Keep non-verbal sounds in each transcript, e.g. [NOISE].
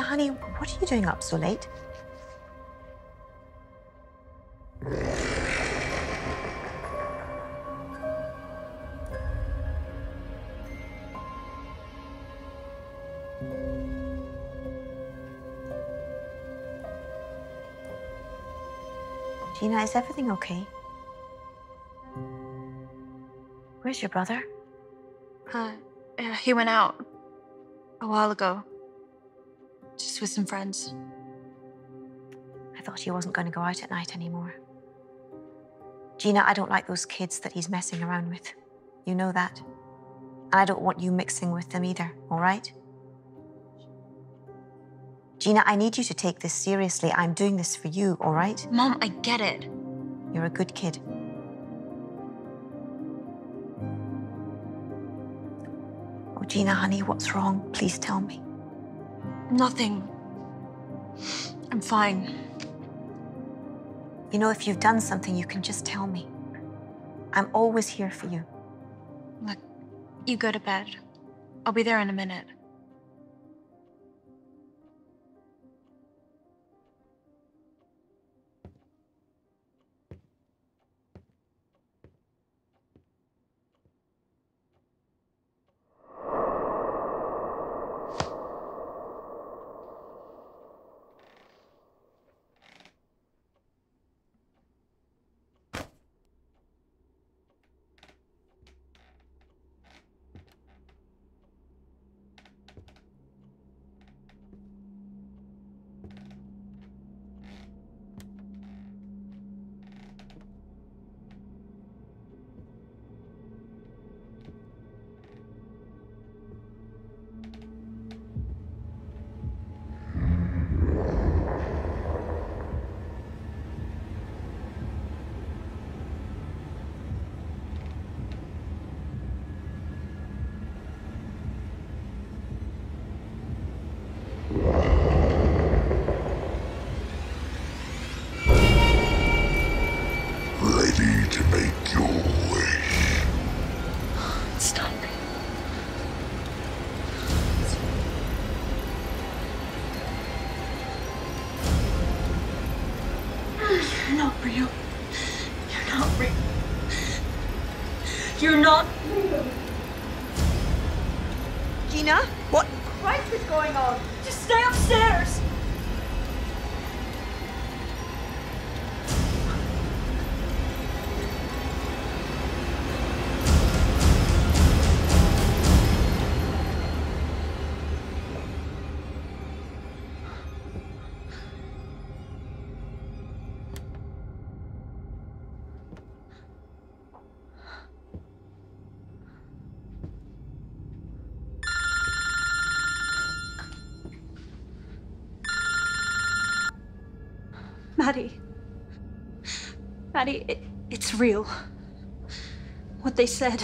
Honey, what are you doing up so late? Gina, is everything okay? Where's your brother? Uh, he went out a while ago. With some friends. I thought he wasn't going to go out at night anymore. Gina, I don't like those kids that he's messing around with. You know that. And I don't want you mixing with them either, all right? Gina, I need you to take this seriously. I'm doing this for you, all right? Mom, I get it. You're a good kid. Oh, Gina, honey, what's wrong? Please tell me. Nothing. I'm fine. You know, if you've done something, you can just tell me. I'm always here for you. Look, you go to bed. I'll be there in a minute. Maddie, it, it's real. What they said.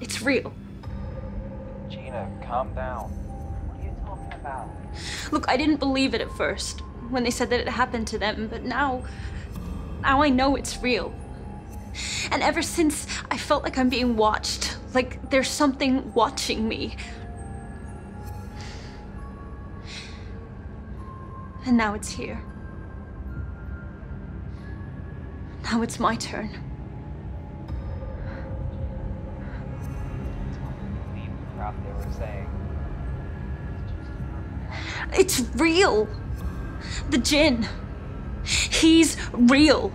It's real. Gina, calm down. What are you talking about? Look, I didn't believe it at first when they said that it happened to them, but now. Now I know it's real. And ever since, I felt like I'm being watched. Like there's something watching me. And now it's here. Now it's my turn. It's real. The Jinn. He's real.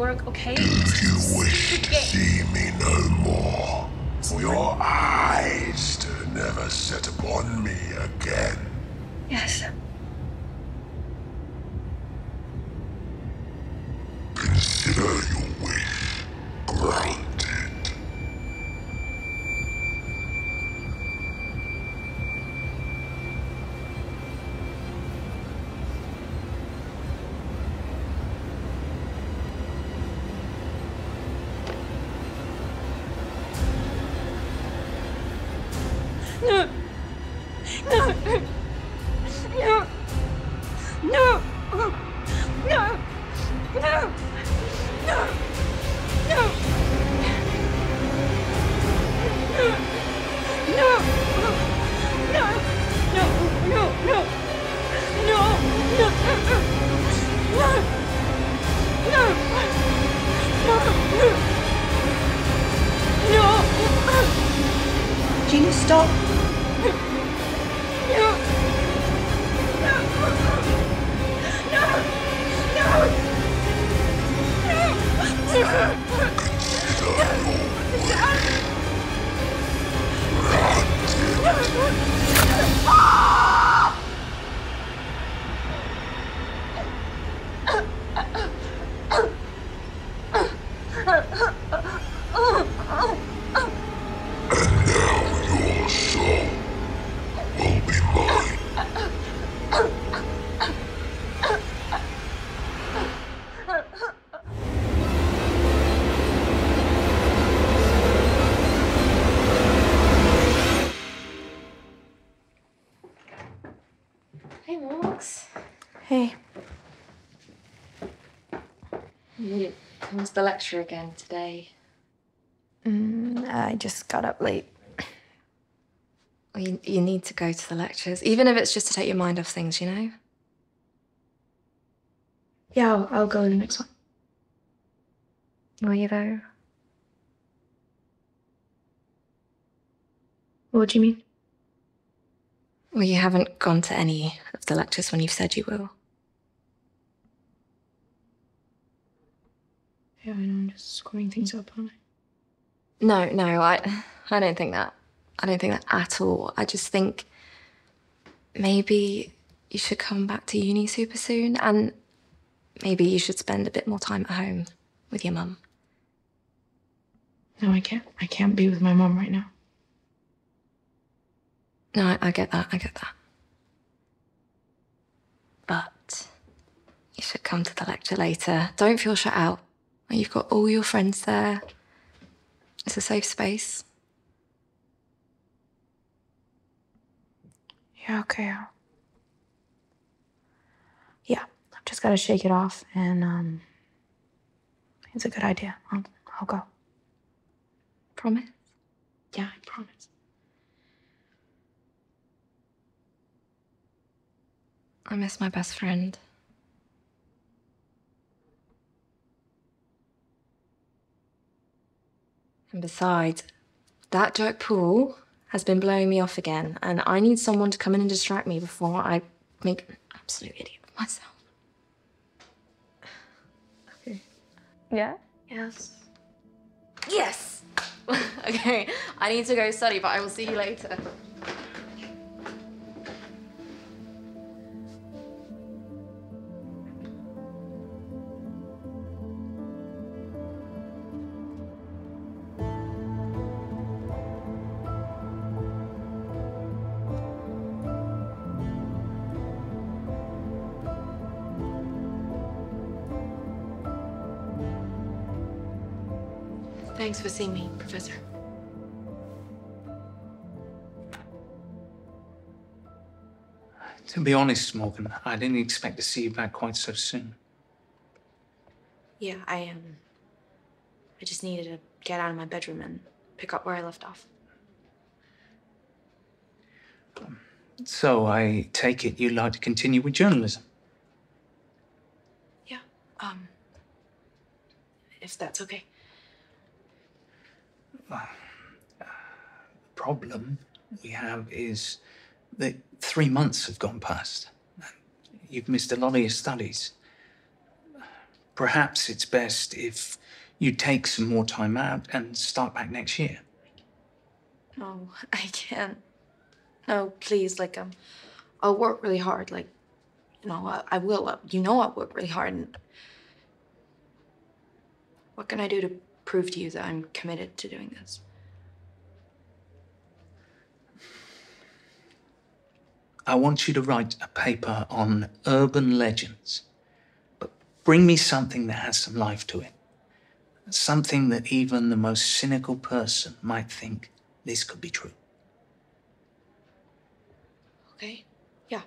Work, okay? Do you [LAUGHS] wish to see me no more? For your eyes to never set upon me again? Yes. To the lecture again today. Mm, I just got up late. Well, you, you need to go to the lectures, even if it's just to take your mind off things, you know? Yeah, I'll, I'll go to the next one. Will you, though? What do you mean? Well, you haven't gone to any of the lectures when you've said you will. Yeah, I know. I'm just screwing things up, aren't I? No, no, I, I don't think that. I don't think that at all. I just think maybe you should come back to uni super soon, and maybe you should spend a bit more time at home with your mum. No, I can't. I can't be with my mum right now. No, I, I get that. I get that. But you should come to the lecture later. Don't feel shut out. You've got all your friends there. It's a safe space. Yeah, okay. Yeah, I've just got to shake it off, and um, it's a good idea. I'll, I'll go. Promise? Yeah, I promise. I miss my best friend. And besides, that jerk pool has been blowing me off again, and I need someone to come in and distract me before I make an absolute idiot of myself. Okay. Yeah? Yes. Yes! [LAUGHS] okay, I need to go study, but I will see you later. Seeing me, Professor. To be honest, Morgan, I didn't expect to see you back quite so soon. Yeah, I um I just needed to get out of my bedroom and pick up where I left off. So I take it you'd like to continue with journalism? Yeah. Um if that's okay. Problem we have is that three months have gone past. You've missed a lot of your studies. perhaps it's best if you take some more time out and start back next year. No, [LAUGHS] I can't. No, please, like, um, I'll work really hard. Like, you know, I, I will. uh, You know, I'll work really hard. And what can I do to prove to you that I'm committed to doing this? I want you to write a paper on urban legends, but bring me something that has some life to it. Something that even the most cynical person might think this could be true. Okay? Yeah.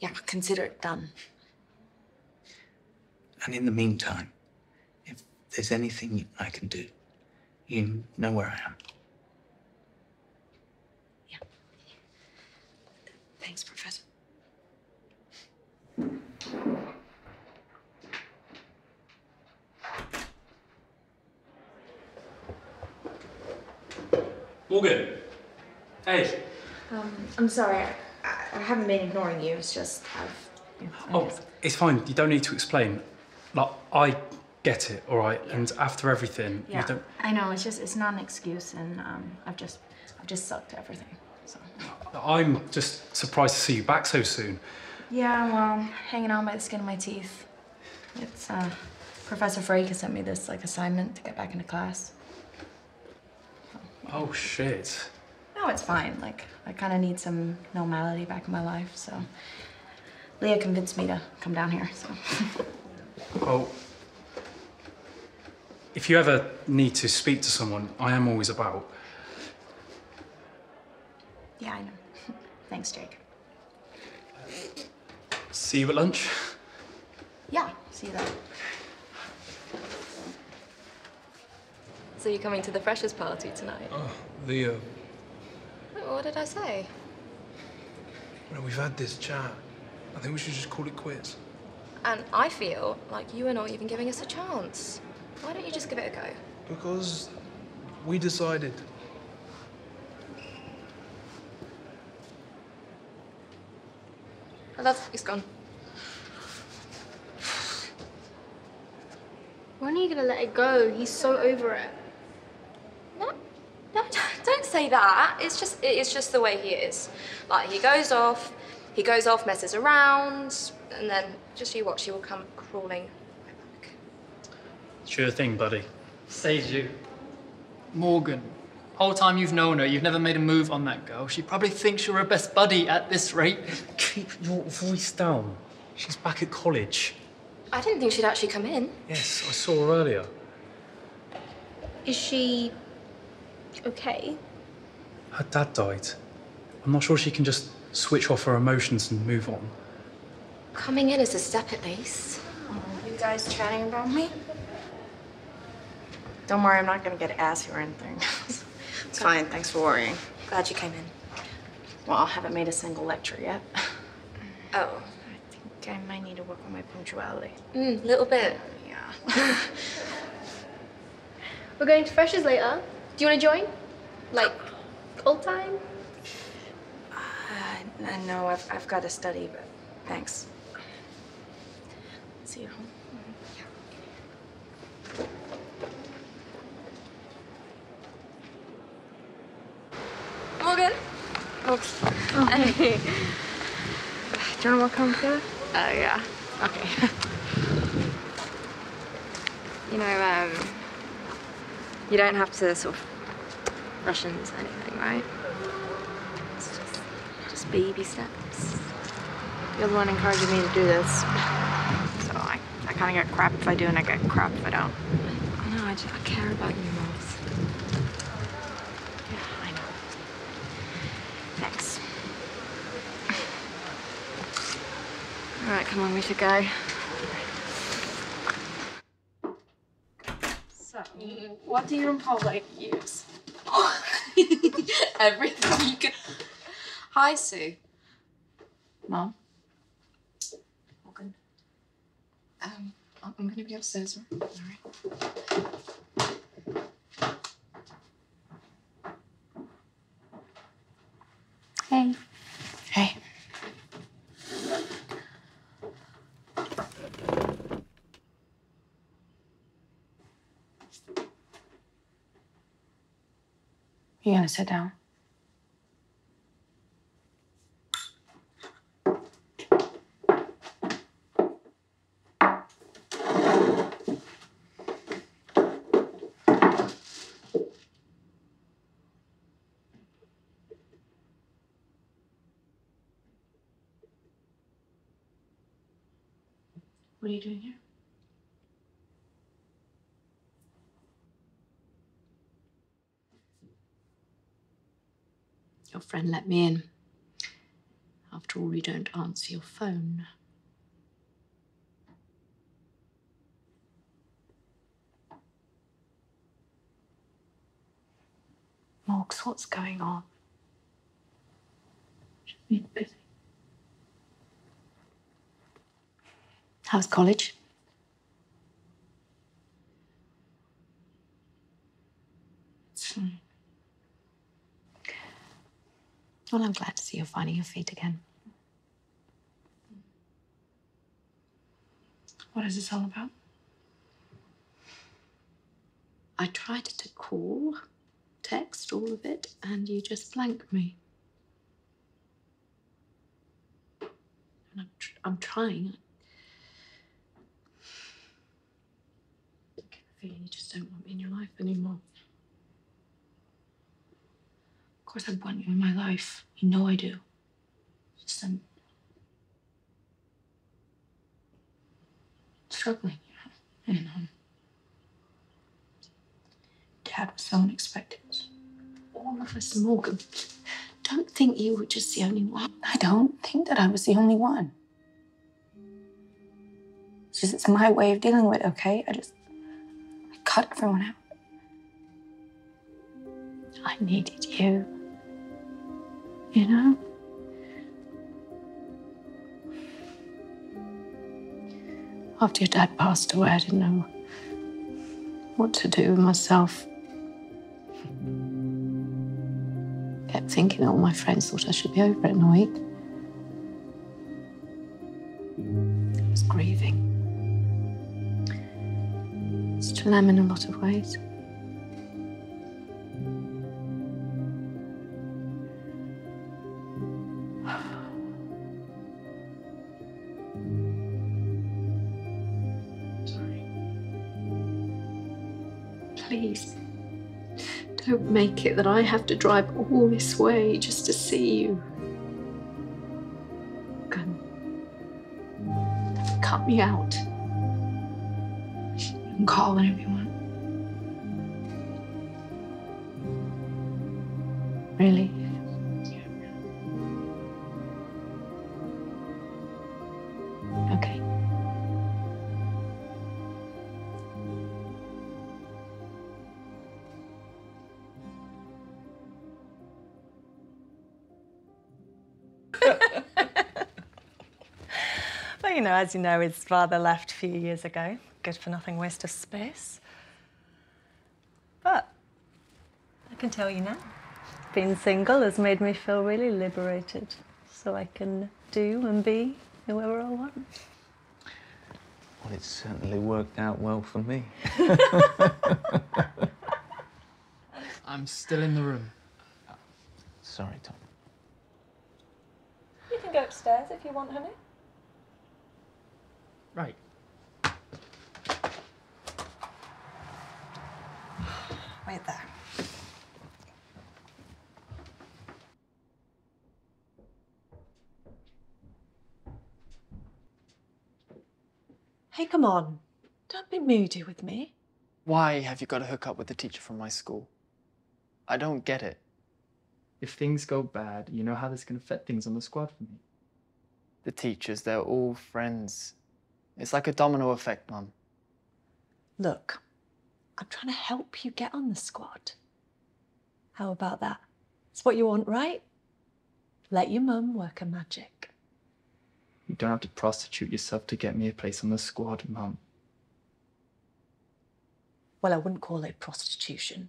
Yeah, consider it done. And in the meantime, there's anything I can do, you know where I am. Yeah. Thanks, Professor. Morgan. Hey. Um, I'm sorry. I, I haven't been ignoring you. It's just I've. you know, Oh, it's fine. You don't need to explain. Like, I get it, all right? And after everything, Yeah, you don't. I know. It's just it's not an excuse, and um, I've just I've just sucked everything. So. I'm just surprised to see you back so soon. Yeah, well, hanging on by the skin of my teeth. It's uh, Professor Frake sent me this like assignment to get back into class. Oh, shit. No, it's fine. Like I kind of need some normality back in my life, so Leah convinced me to come down here. So Well, if you ever need to speak to someone, I am always about. yeah, I know. [LAUGHS] Thanks, Jake. See you at lunch. Yeah, see you then. So you're coming to the freshers party tonight? Oh, Leah, uh, Wait, What did I say? you know, we've had this chat. I think we should just call it quits. And I feel like you are not even giving us a chance. Why don't you just give it a go? Because we decided. I love he's gone. When are you gonna let it go? He's so over it. No, no, don't- don't say that. It's just it's just the way he is. Like he goes off, he goes off, messes around, and then just you watch, he will come crawling. Sure thing, buddy. Says you. Morgan, whole time you've known her, you've never made a move on that girl. She probably thinks you're her best buddy at this rate. Keep your voice down. She's back at college. I didn't think she'd actually come in. Yes, I saw her earlier. Is she okay? Her dad died. I'm not sure she can just switch off her emotions and move on. Coming in is a step at least. You guys chatting about me? Don't worry, I'm not gonna get assy or anything. [LAUGHS] it's fine. Thanks for worrying. Glad you came in. Well, I haven't made a single lecture yet. [LAUGHS] Oh. I think I might need to work on my punctuality. Mm, little bit. Yeah. [LAUGHS] We're going to freshers later. Do you want to join? Like, old time? Uh, I know I've, I've got to study, but thanks. See you home. Hey. [LAUGHS] Do you want to come together? Oh yeah. Okay. [LAUGHS] You know, um, you don't have to sort of rush into anything, right? It's just, just baby steps. You're the one encouraging me to do this. So I, I kind of get crap if I do and I get crap if I don't. I know. I, just, I care about you, Moss. Yeah, I know. Thanks. All right, come on, we should go. So, what do you and Paul like use? [LAUGHS] Everything you could. Hi, Sue. Mom. Morgan. Um, I'm I'm gonna be upstairs. All right. Hey. Hey. You gonna sit down? What are you doing here? Friend let me in. After all, you don't answer your phone. Morgs, what's going on? Just been busy. How's college? Hmm. Well, I'm glad to see you're finding your feet again. What is this all about? I tried to call, text, all of it, and you just blanked me. And I'm, tr- I'm trying. I get the feeling you just don't want me in your life anymore. Of course, I want you in my life. You know I do. Just I'm struggling, you know. And um, Dad was so unexpected. All of us, Morgan. Don't think you were just the only one. I don't think that I was the only one. It's just it's my way of dealing with it, okay? I just I cut everyone out. I needed you. You know? After your dad passed away, I didn't know what to do with myself. Kept thinking that all my friends thought I should be over it in a week. I was grieving. Still am in a lot of ways. Make it that I have to drive all this way just to see you. Come. Cut me out. You can call whenever you want. Really? As you know, his father left a few years ago. Good for nothing waste of space. But I can tell you now, being single has made me feel really liberated. So I can do and be whoever I want. Well, it's certainly worked out well for me. [LAUGHS] I'm still in the room. Sorry, Tom. You can go upstairs if you want, honey. Right. Wait there. Hey, come on. Don't be moody with me. Why have you got to hook up with the teacher from my school? I don't get it. If things go bad, you know how this can affect things on the squad for me. The teachers, they're all friends. It's like a domino effect, Mum. Look, I'm trying to help you get on the squad. How about that? It's what you want, right? Let your mum work her magic. You don't have to prostitute yourself to get me a place on the squad, Mum. Well, I wouldn't call it prostitution.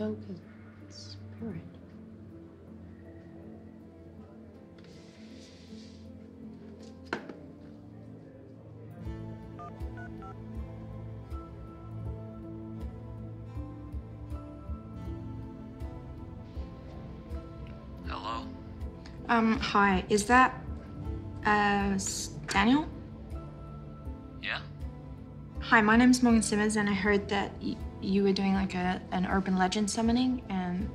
Invoke a spirit. Hello? Um, hi. Is that uh Daniel? Yeah? Hi, my name's Morgan Simmons, and I heard that you were doing like a an urban legend summoning, and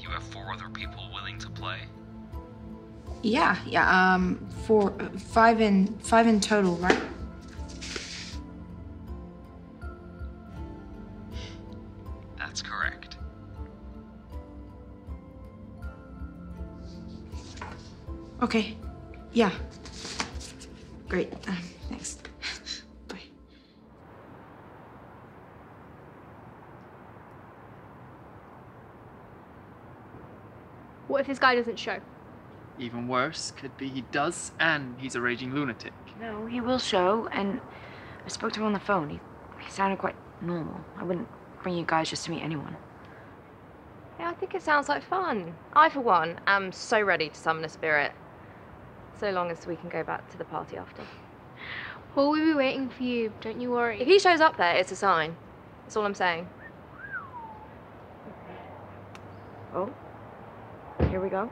You have four other people willing to play? yeah, yeah, um, four, five in five in total, right? That's correct. Okay, yeah, great. Um, thanks. What if this guy doesn't show? Even worse, could be he does, and he's a raging lunatic. No, he will show, and I spoke to him on the phone. He, he sounded quite normal. I wouldn't bring you guys just to meet anyone. Yeah, I think it sounds like fun. I, for one, am so ready to summon a spirit. So long as we can go back to the party after. Well, we'll be waiting for you. Don't you worry. If he shows up there, it's a sign. That's all I'm saying. Oh, here we go.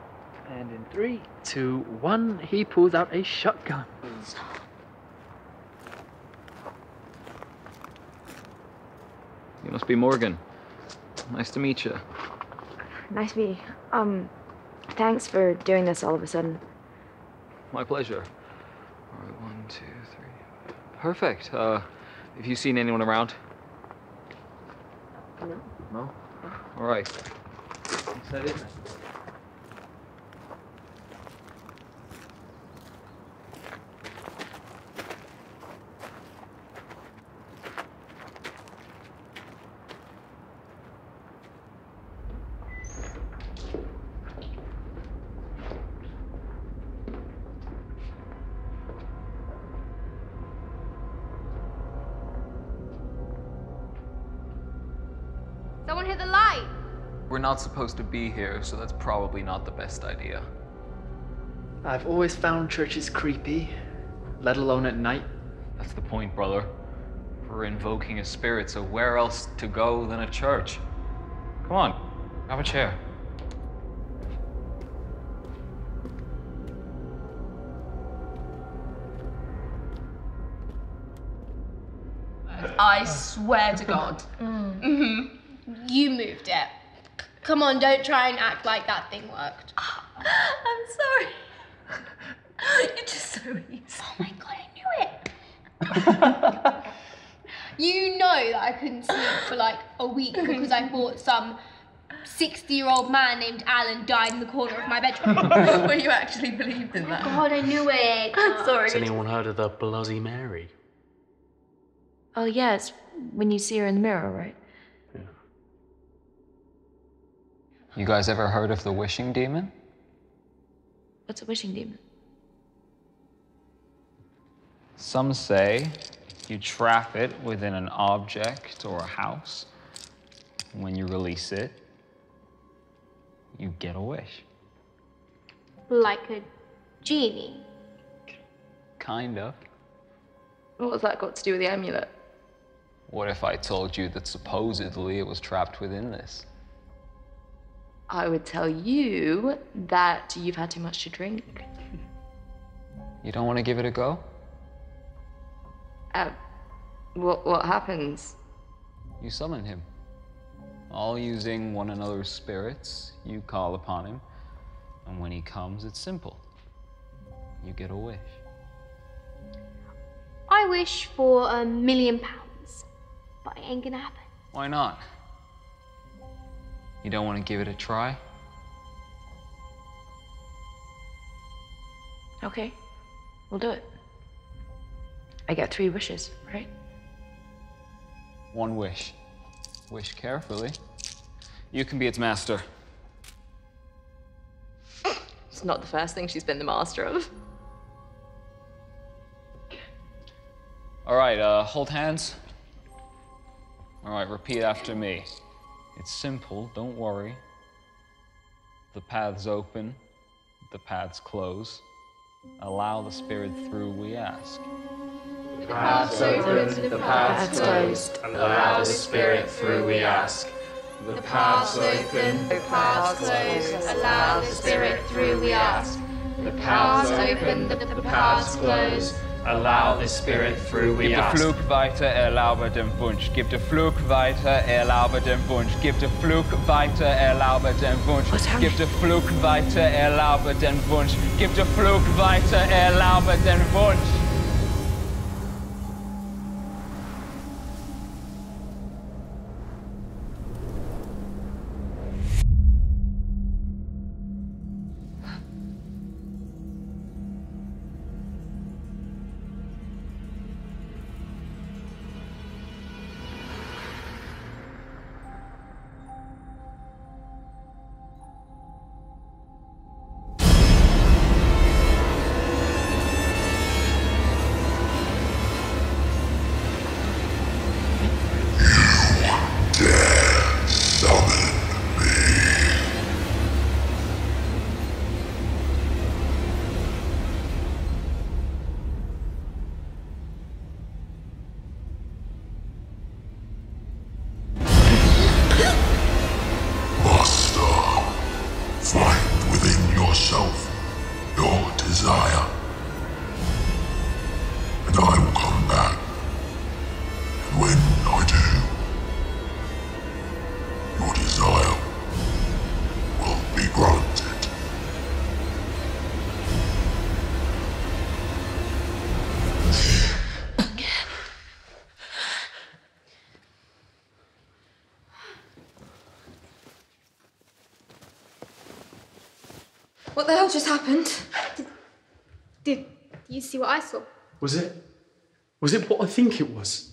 And in three, two, one, he pulls out a shotgun. You must be Morgan. Nice to meet you. Nice to meet you. Um, thanks for doing this all of a sudden. My pleasure. All right, one, two, three. Perfect. Uh, have you seen anyone around? No. No? All right. Is that it? Not supposed to be here, so that's probably not the best idea. I've always found churches creepy, let alone at night. That's the point, brother. We're invoking a spirit, so where else to go than a church? Come on, have a chair. I swear to God. hmm You moved it. C- Come on, don't try and act like that thing worked. [GASPS] I'm sorry. [LAUGHS] You're just so easy. Oh my god, I knew it. [LAUGHS] you know that I couldn't sleep for like a week because I thought some 60 year old man named Alan died in the corner of my bedroom. [LAUGHS] well, you actually believed in oh that. Oh god, I knew it. I'm sorry. Has anyone heard of the Bloody Mary? Oh, yes, when you see her in the mirror, right? You guys ever heard of the wishing demon? What's a wishing demon? Some say you trap it within an object or a house. When you release it, you get a wish. Like a genie. Kind of. What's that got to do with the amulet? What if I told you that supposedly it was trapped within this? I would tell you that you've had too much to drink. You don't want to give it a go? Uh, what, what happens? You summon him. All using one another's spirits, you call upon him, and when he comes, it's simple. You get a wish. I wish for a million pounds, but it ain't gonna happen. Why not? You don't want to give it a try? Okay, we'll do it. I get three wishes, right? One wish. Wish carefully. You can be its master. It's not the first thing she's been the master of. All right, uh, hold hands. All right, repeat after me. It's simple, don't worry. The paths open, the paths close. Allow the Spirit through, we ask. The paths open, the paths closed. Allow the Spirit through, we ask. The paths open, the paths closed. Allow the Spirit through, we ask. The paths open, the paths closed. Allow the Spirit through, we Gib de ask. Flug weiter, erlaube den Wunsch. Gib de Flug weiter, erlaube den Wunsch. Gib de Flug weiter, erlaube den Wunsch. Gib de Flug weiter, erlaube den Wunsch. Gib de Flug weiter, erlaube den Wunsch. What the hell just happened? Did you see what I saw? Was it? Was it what I think it was?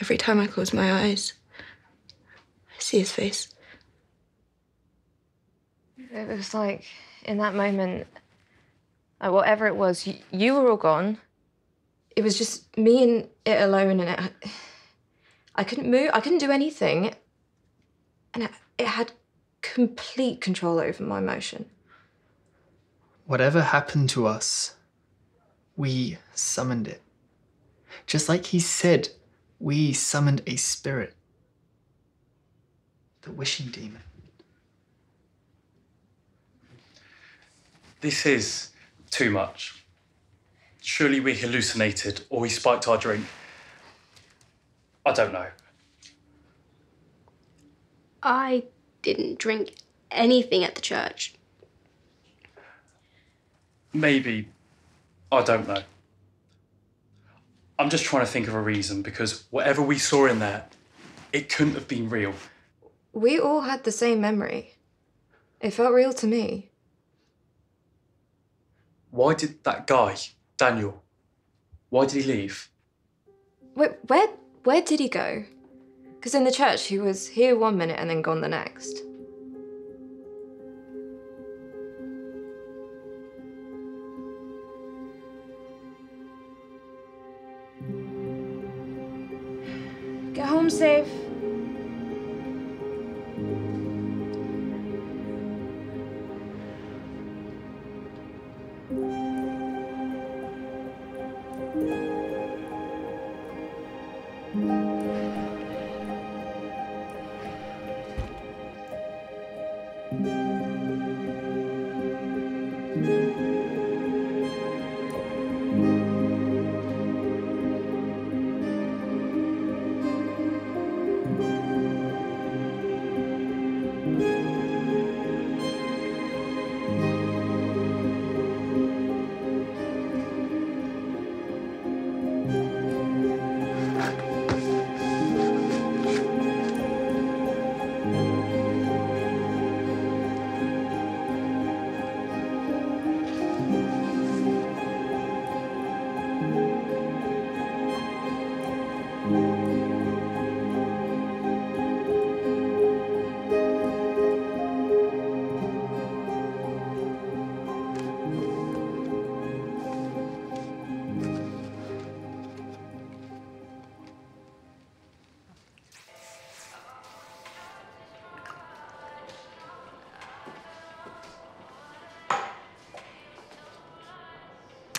Every time I close my eyes, I see his face. It was like, in that moment, like whatever it was, you, you were all gone. It was just me and it alone, and it. I couldn't move. I couldn't do anything, and it, it had complete control over my emotion. Whatever happened to us, we summoned it. Just like he said, we summoned a spirit. The wishing demon. This is too much. Surely we hallucinated or we spiked our drink. I don't know. I didn't drink anything at the church. Maybe. I don't know. I'm just trying to think of a reason because whatever we saw in there, it couldn't have been real. We all had the same memory. It felt real to me. Why did that guy, Daniel, why did he leave? Wait, where where did he go? Because in the church he was here one minute and then gone the next. Get home safe.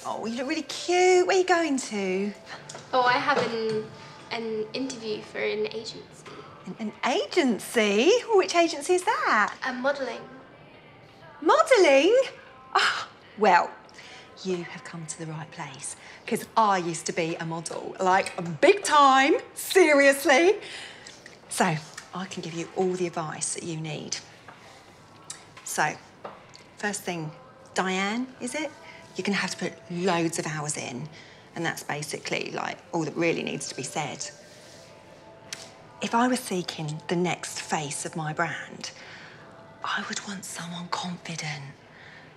Oh, you look really cute. Where are you going to? Oh, I haven't an interview for an agency. An, an agency? Which agency is that? I'm modelling. Modelling? Ah, well, you have come to the right place. Because I used to be a model, like big time, seriously. So I can give you all the advice that you need. So, first thing, Diane, is it? You're gonna have to put loads of hours in. And that's basically like all that really needs to be said. If I was seeking the next face of my brand, I would want someone confident,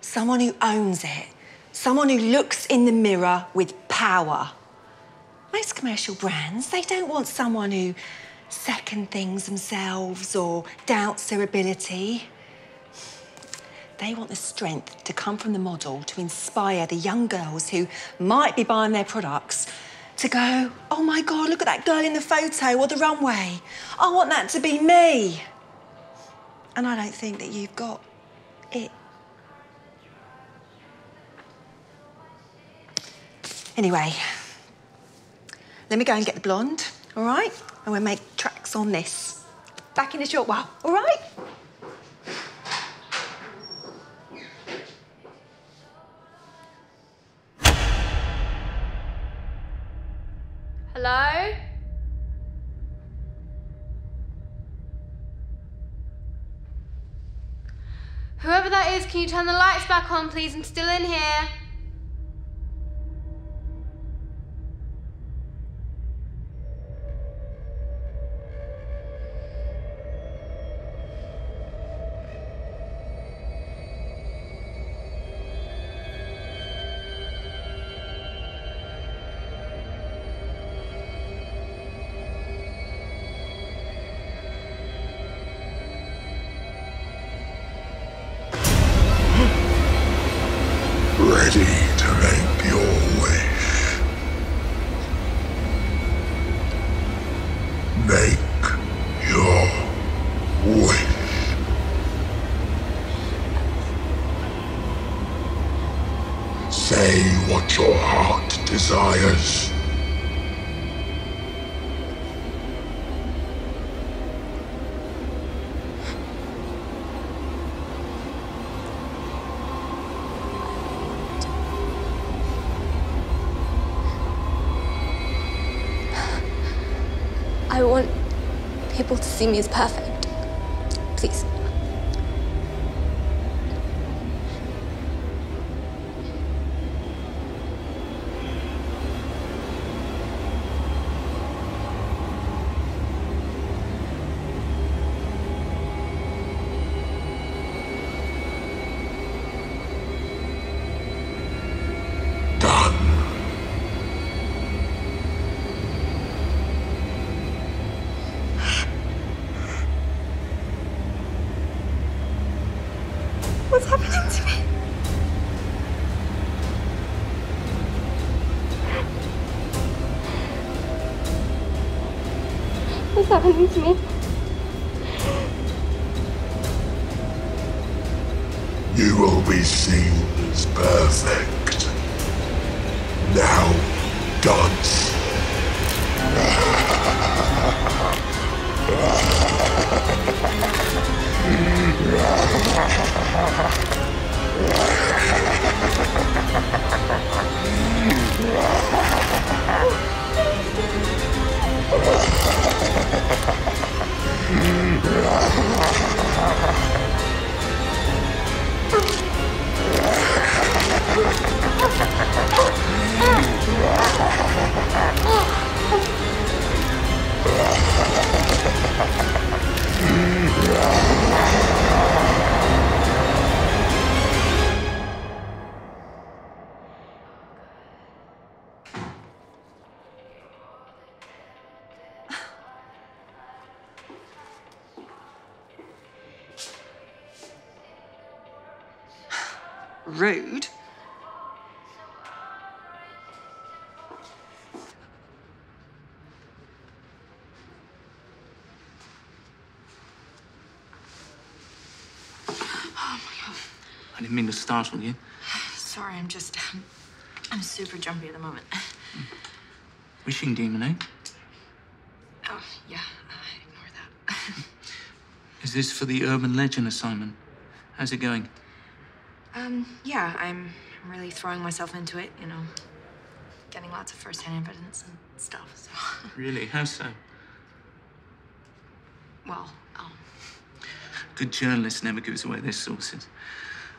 someone who owns it, someone who looks in the mirror with power. Most commercial brands, they don't want someone who second things themselves or doubts their ability. They want the strength to come from the model to inspire the young girls who might be buying their products to go, oh my God, look at that girl in the photo or the runway. I want that to be me. And I don't think that you've got it. Anyway, let me go and get the blonde, all right? And we'll make tracks on this. Back in a short while, all right? Hello? Whoever that is, can you turn the lights back on, please? I'm still in here. Say what your heart desires. I want people to see me as perfect. Please. To startle you. Sorry, I'm just. Um, I'm super jumpy at the moment. Wishing demon, eh? Oh, yeah, I ignore that. [LAUGHS] Is this for the urban legend assignment? How's it going? um, yeah, I'm I'm really throwing myself into it, you know. Getting lots of first-hand evidence and stuff, so. [LAUGHS] Really? How so? Well, oh, Good journalists never gives away their sources.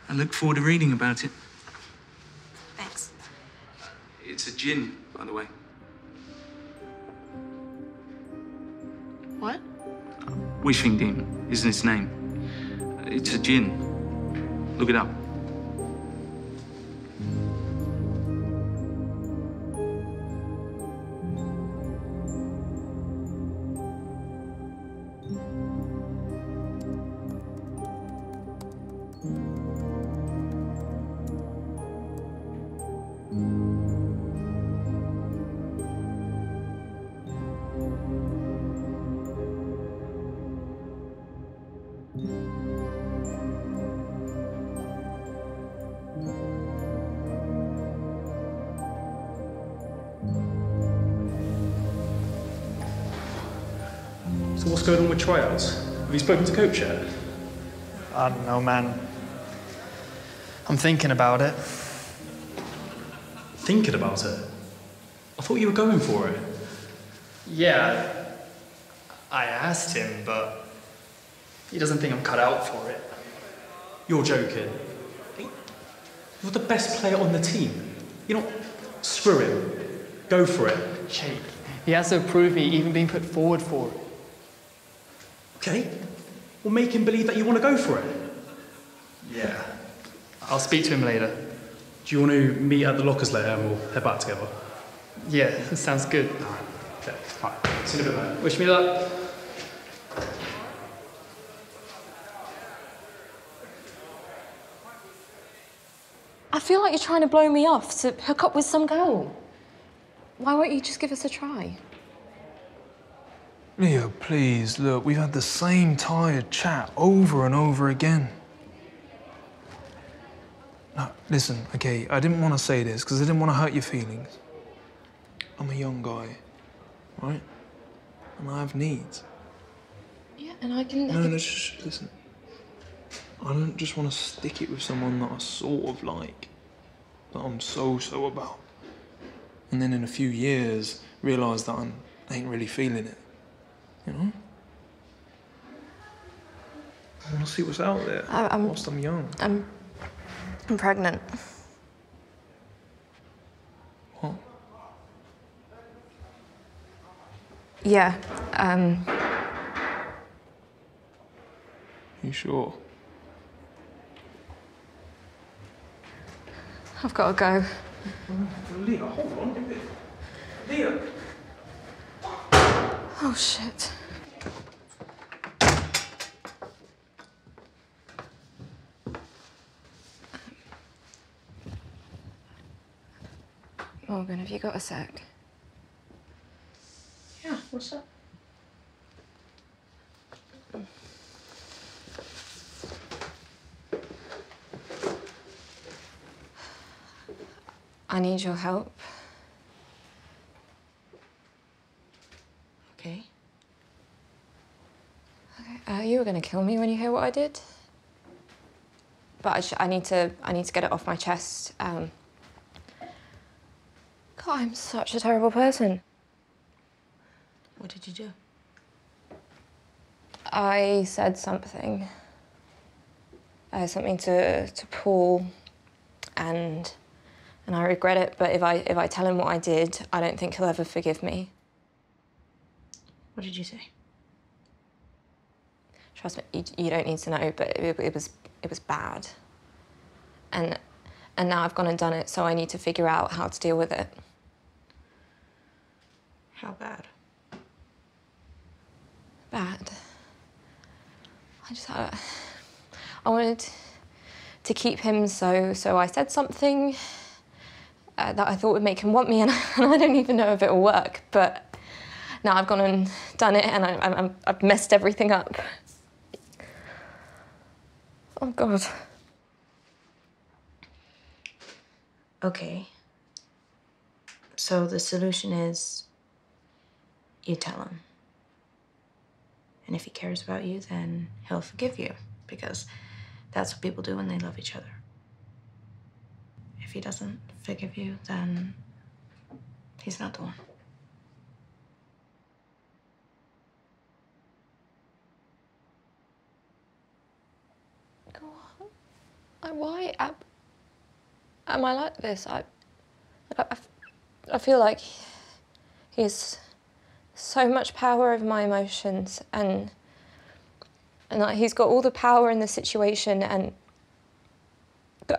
I look forward to reading about it. thanks. It's a djinn, by the way. What? Wishing demon isn't its name. It's a djinn. Look it up. Tryouts? Have you spoken to coach yet? I don't know, man. I'm thinking about it. Thinking about it? I thought you were going for it. Yeah, I asked him, but he doesn't think I'm cut out for it. You're joking. You're the best player on the team. You know, screw him. Go for it. Jake, he has to approve me even being put forward for it. Okay? Well, make him believe that you want to go for it. Yeah. I'll speak to him later. Do you want to meet at the lockers later and we'll head back together? Yeah, that sounds good. Okay, alright. See you in a bit, mate. Wish me luck. I feel like you're trying to blow me off to hook up with some girl. Why won't you just give us a try? Leo, please, look, we've had the same tired chat over and over again. No, listen, okay, I didn't want to say this because I didn't want to hurt your feelings. I'm a young guy, right? And I have needs. Yeah, and I can. No, no, shh, shh, listen. I don't just want to stick it with someone that I sort of like, that I'm so so about. And then in a few years, realise that I ain't really feeling it. You know? I want to see what's out there. I- I'm- whilst I'm young. I'm. I'm pregnant. What? Yeah. Um. You sure? I've got to go. Leah, hold on. Leah. Oh shit. Morgan, have you got a sec? Yeah, what's up? I need your help. Okay. Uh, you were gonna kill me when you hear what I did. But I, sh- I need to. I need to get it off my chest. Um, I'm such a terrible person. What did you do? I said something. Uh, something to to Paul, and and I regret it. But if I if I tell him what I did, I don't think he'll ever forgive me. What did you say? Trust me, you, you don't need to know. But it, it was it was bad. And and now I've gone and done it, so I need to figure out how to deal with it. How bad? bad. I just I, I wanted to keep him, so so I said something uh, that I thought would make him want me, and, [LAUGHS] and I don't even know if it'll work. But now I've gone and done it, and I, I'm, I've messed everything up. Oh God. Okay. So the solution is you tell him. And if he cares about you, then he'll forgive you because that's what people do when they love each other. If he doesn't forgive you, then he's not the one. I, why am, am I like this? I, I, I feel like he has so much power over my emotions and and like he's got all the power in the situation and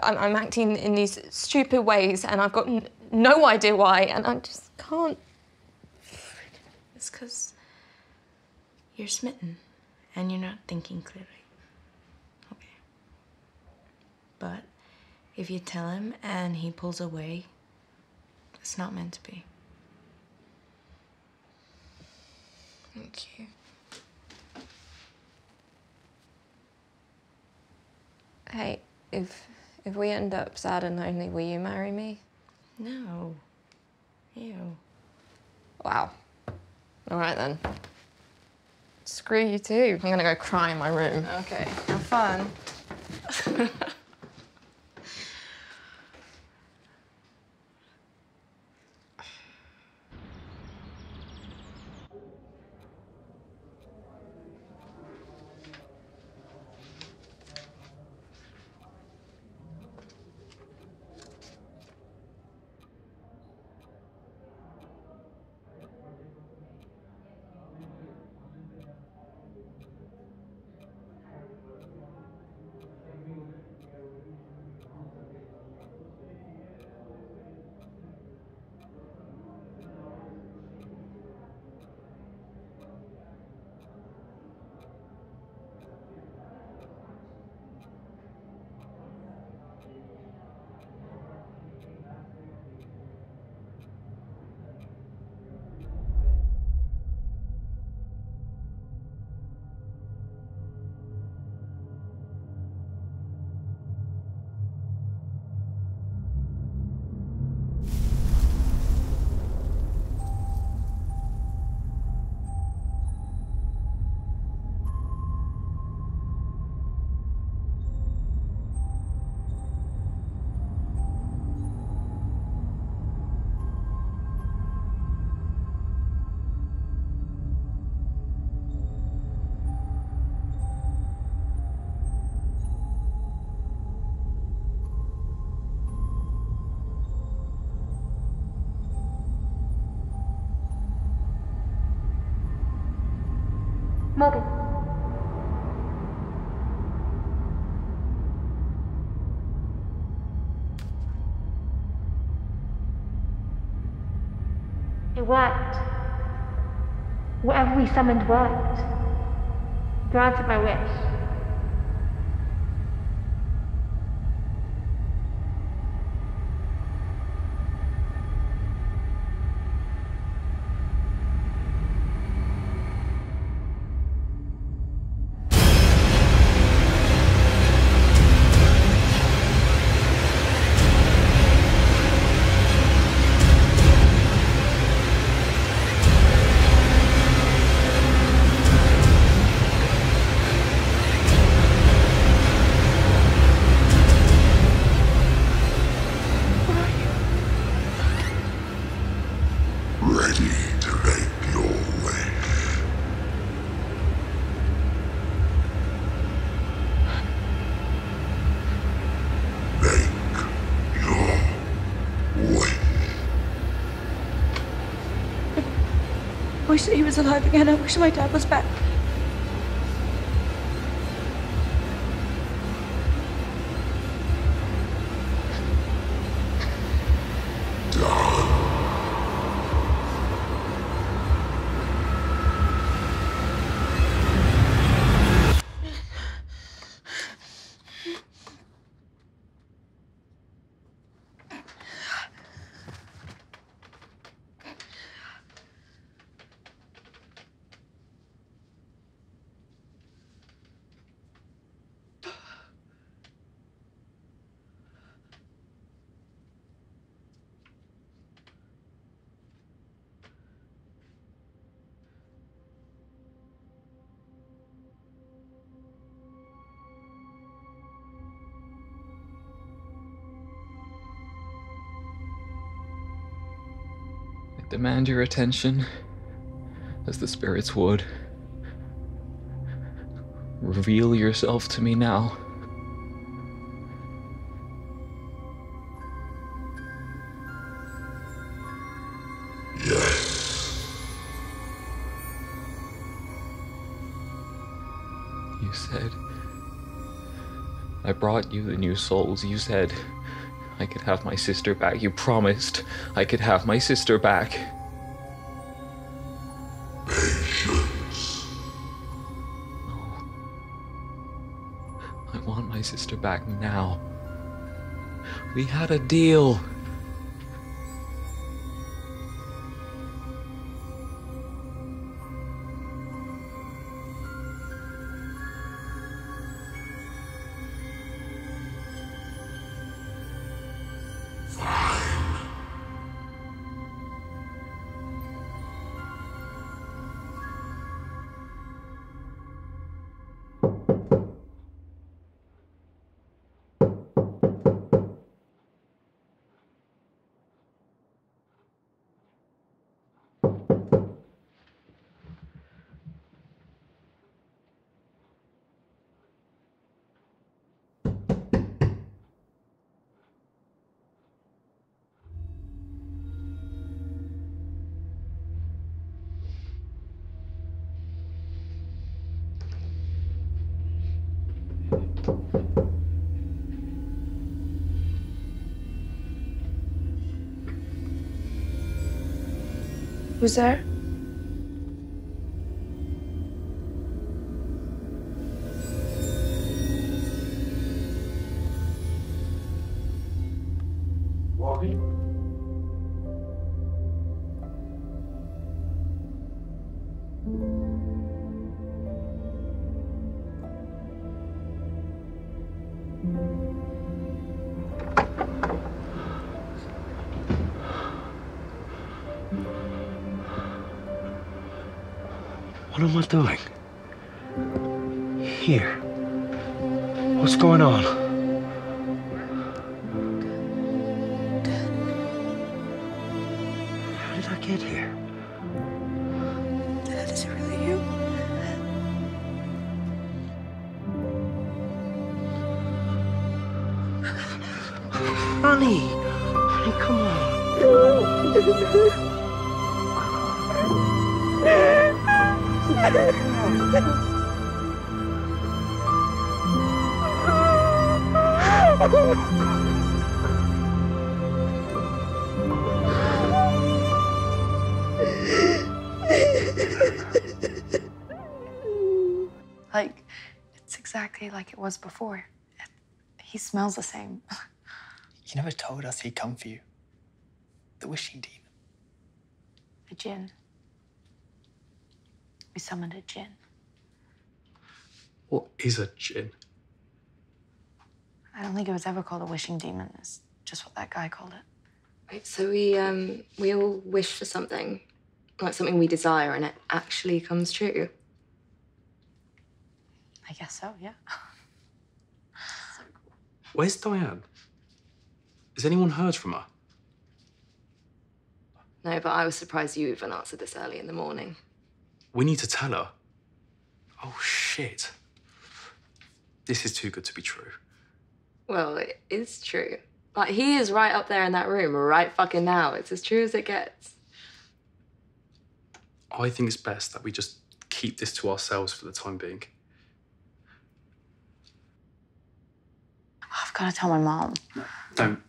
I'm, I'm acting in these stupid ways and I've got no idea why and I just can't. It's because you're smitten and you're not thinking clearly. Okay. But if you tell him and he pulls away, it's not meant to be. Thank you. Hey, if if we end up sad and lonely, will you marry me? No. Ew. Wow. All right then. Screw you too. I'm gonna go cry in my room. Okay. Have fun. [LAUGHS] Summoned worked. Granted my wish. Wish that he was alive again. I wish my dad was back. Demand your attention as the spirits would. Reveal yourself to me now. Yes. You said. I brought you the new souls. You said I could have my sister back. You promised I could have my sister back. Patience. I want my sister back now. We had a deal. Who's there? Am I doing? Here. What's going on? Like it was before. He smells the same. [LAUGHS] You never told us he'd come for you. The wishing demon. A djinn. We summoned a djinn. What is a djinn? I don't think it was ever called a wishing demon. It's just what that guy called it. Right, so we um we all wish for something, like something we desire, and it actually comes true. I guess so, yeah. [LAUGHS] Where's Diane? Has anyone heard from her? No, but I was surprised you even answered this early in the morning. We need to tell her. Oh, shit. This is too good to be true. Well, it is true. Like he is right up there in that room, right fucking now. It's as true as it gets. I think it's best that we just keep this to ourselves for the time being. I've got to tell my mom. Don't.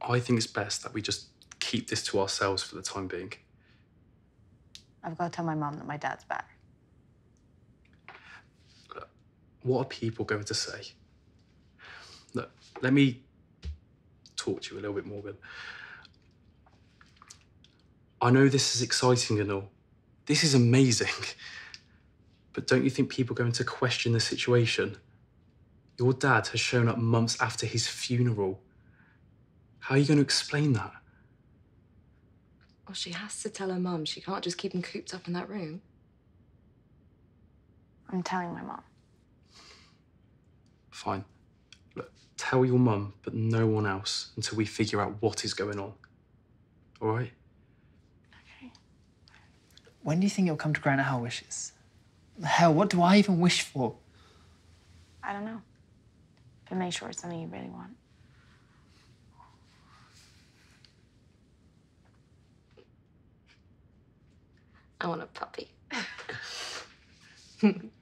I think it's best that we just keep this to ourselves for the time being. I've got to tell my mom that my dad's back. What are people going to say? Look, let me talk to you a little bit, more, Morgan. I know this is exciting and all. This is amazing. But don't you think people are going to question the situation? Your dad has shown up months after his funeral. How are you going to explain that? Well, she has to tell her mum. She can't just keep him cooped up in that room. I'm telling my mum. Fine. Look, tell your mum, but no one else until we figure out what is going on. All right? Okay. When do you think you'll come to granting our wishes? Hell, what do I even wish for? I don't know. But make sure it's something you really want. I want a puppy. [LAUGHS]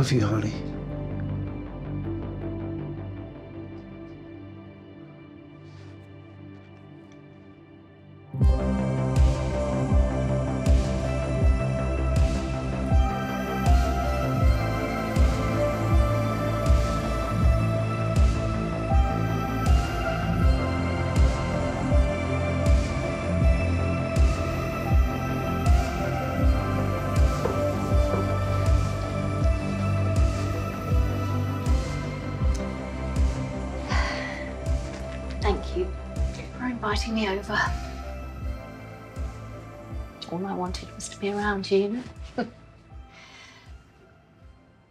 Love you, honey. Me over. All I wanted was to be around you, you know? [LAUGHS] we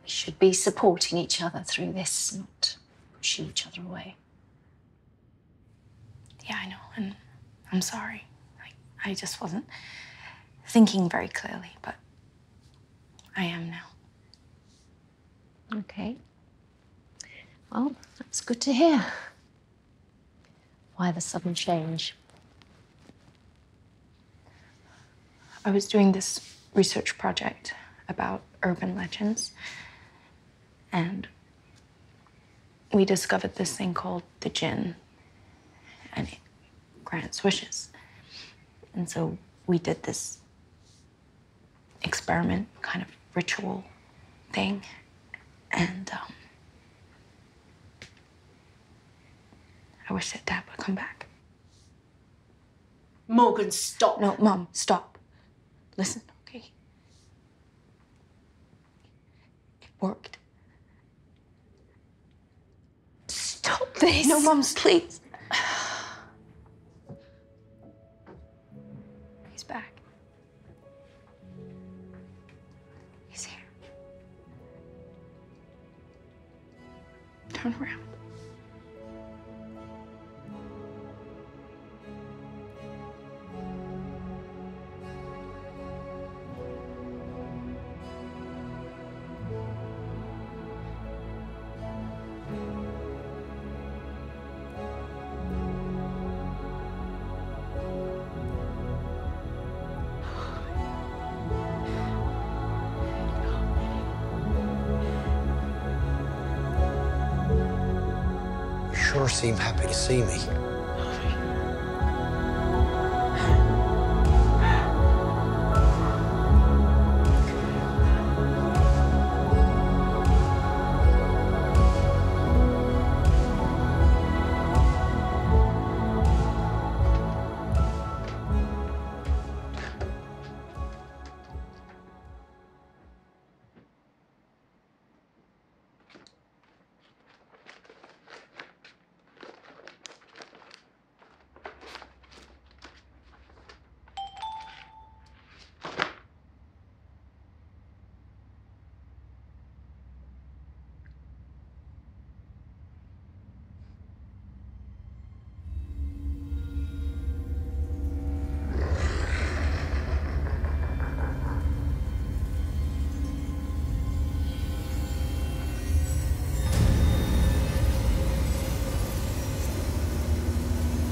should be supporting each other through this, not pushing each other away. Yeah, I know, and I'm sorry. I, I just wasn't thinking very clearly, but I am now. Okay. Well, that's good to hear. Why the sudden change? I was doing this research project about urban legends, and we discovered this thing called the Jinn, and it grants wishes. And so we did this experiment, kind of ritual thing, and um, I wish that Dad would come back. Morgan, stop. No, Mom, stop. Listen, okay? It worked. Stop this. No, Moms, please. He's back. He's here. Turn around. Seem happy to see me.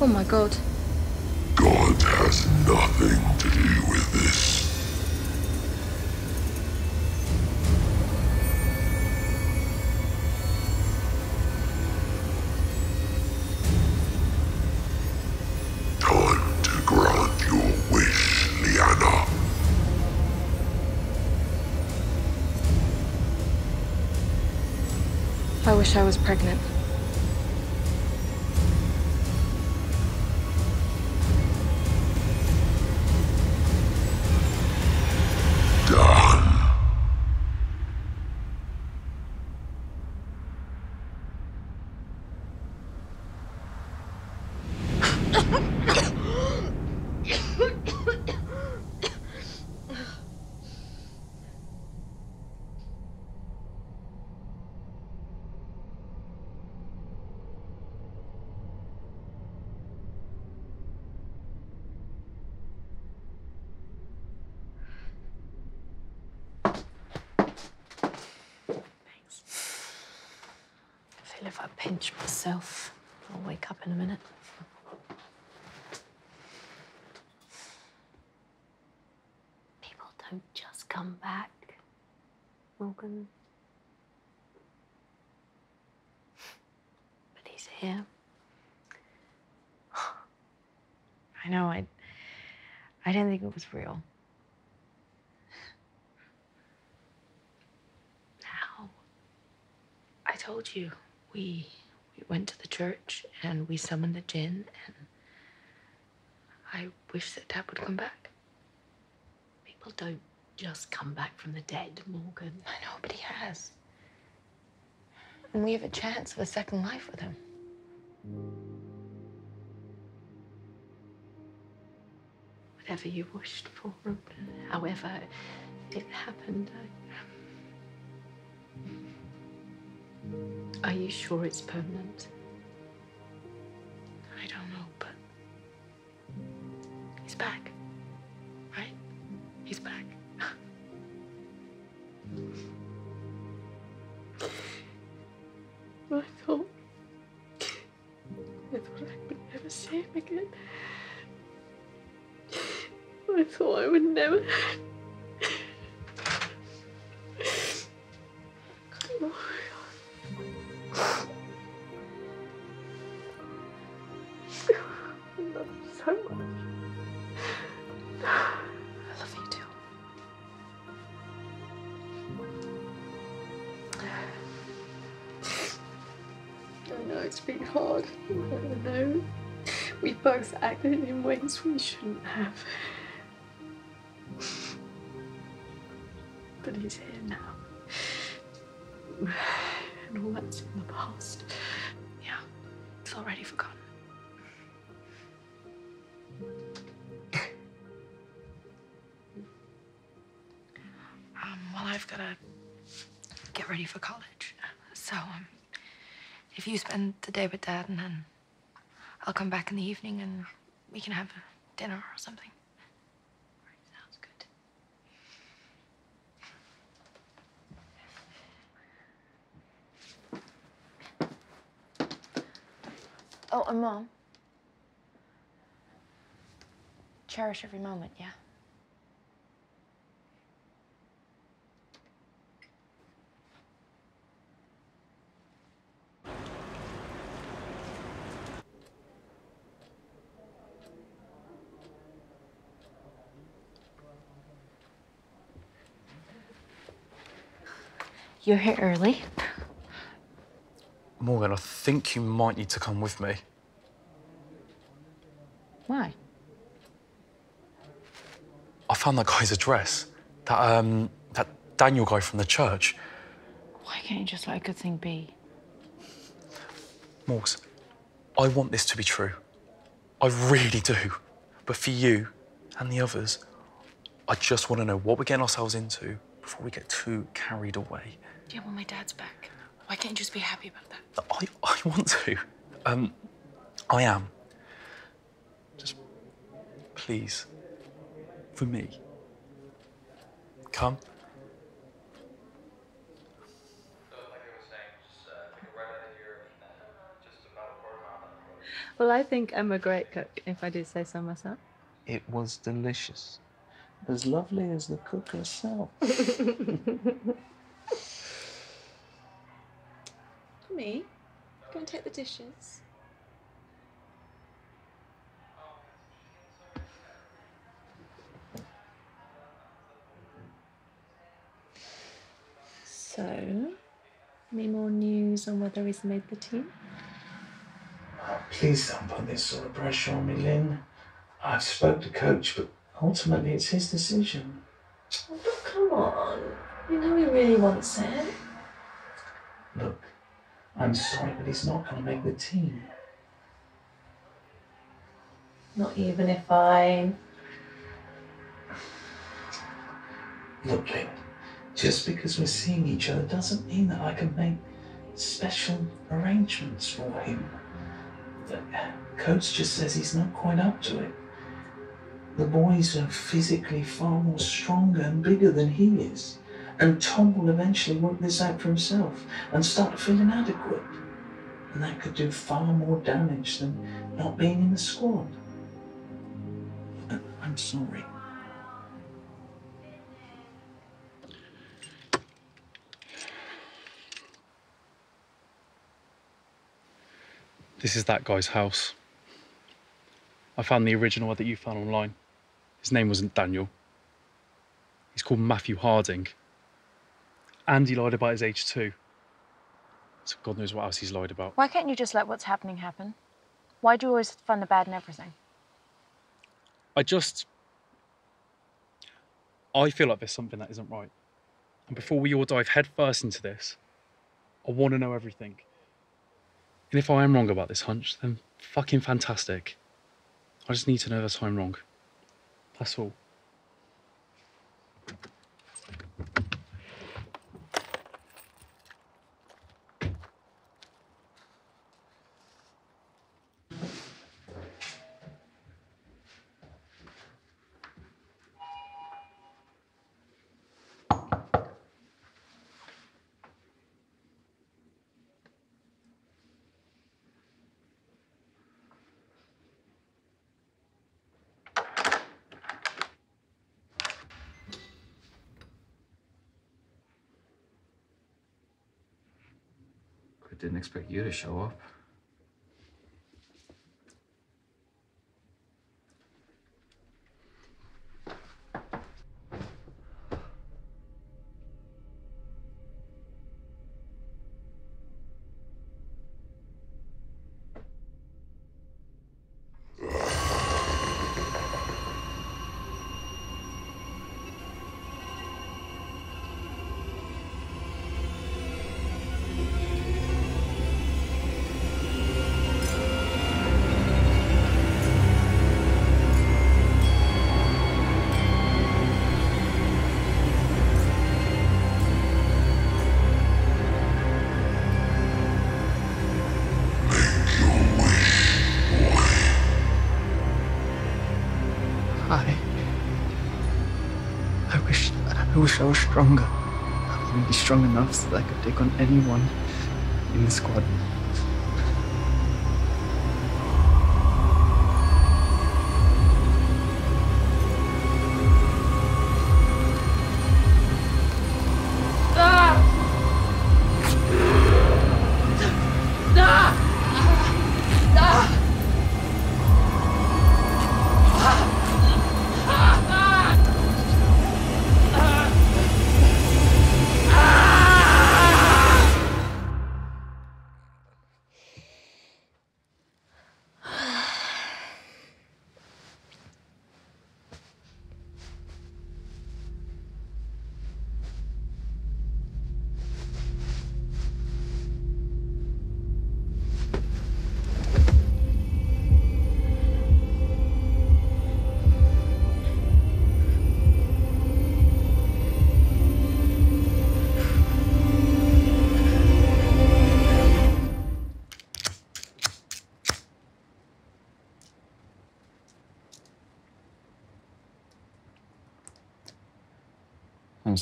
Oh my god. God has nothing to do with this. I wish I was pregnant. Pinch myself, I'll wake up in a minute. People don't just come back, Morgan. But he's here. [SIGHS] I know, I I didn't think it was real. How? I told you. We we went to the church and we summoned the jinn and I wish that Dad would come back. People don't just come back from the dead, Morgan. I know, but he has. And we have a chance of a second life with him. Whatever you wished for, and however it happened. I... Are you sure it's permanent? It's been hard. I know we both acted in ways we shouldn't have. But he's here now. And all that's in the past. Yeah, it's already forgotten. Um, well, I've got to get ready for college. You spend the day with Dad, and then I'll come back in the evening and we can have dinner or something. Sounds good. Oh, and Mom. Cherish every moment, yeah? You're here early. Morgan, I think you might need to come with me. Why? I found that guy's address. That um that Daniel guy from the church. Why can't you just let a good thing be? Morgs, I want this to be true. I really do. But for you and the others, I just want to know what we're getting ourselves into before we get too carried away. Yeah, well, my dad's back. Why can't you just be happy about that? I, I want to. Um, I am. Just please, for me. Come. Well, I think I'm a great cook, if I do say so myself. It was delicious. As lovely as the cook herself. [LAUGHS] Me? Go and take the dishes. So, Any more news on whether he's made the team? Uh, please don't put this sort of pressure on me, Lynn. I've spoke to coach, but ultimately it's his decision. Oh, but come on. You know he really wants it. Look, I'm sorry, but he's not going to make the team. Not even if I. Look, Lynn, just because we're seeing each other doesn't mean that I can make special arrangements for him. The coach just says he's not quite up to it. The boys are physically far more stronger and bigger than he is. And Tom will eventually work this out for himself and start feeling adequate. And that could do far more damage than not being in the squad. I'm sorry. This is that guy's house. I found the original that you found online. His name wasn't Daniel. He's called Matthew Harding. And he lied about his age too. So God knows what else he's lied about. Why can't you just let what's happening happen? Why do you always find the bad in everything? I just. I feel like there's something that isn't right. And before we all dive headfirst into this, I want to know everything. And if I am wrong about this hunch, then fucking fantastic. I just need to know that I'm wrong. That's all. I didn't expect you to show up. Wish I was stronger. Maybe strong enough so that I could take on anyone in the squad.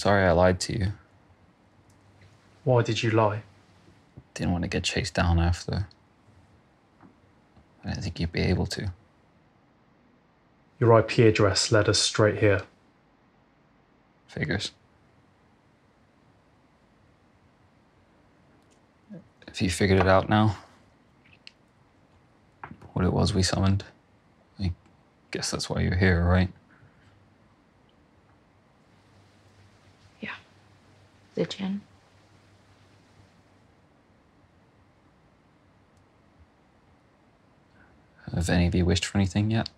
Sorry I lied to you. Why did you lie? Didn't want to get chased down after. I didn't think you'd be able to. Your IP address led us straight here. Figures. If you figured it out now, what it was we summoned, I guess that's why you're here, right? the jinn. Have any of you wished for anything yet?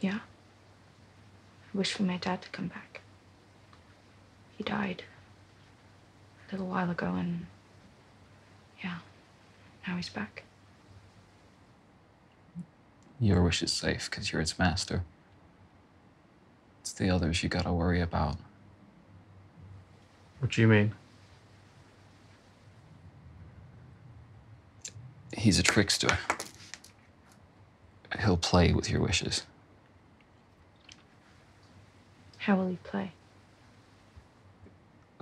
Yeah. I wish for my dad to come back. He died a little while ago, and yeah, now he's back. Your wish is safe because you're its master. It's the others you gotta worry about. What do you mean? He's a trickster. He'll play with your wishes. How will he play?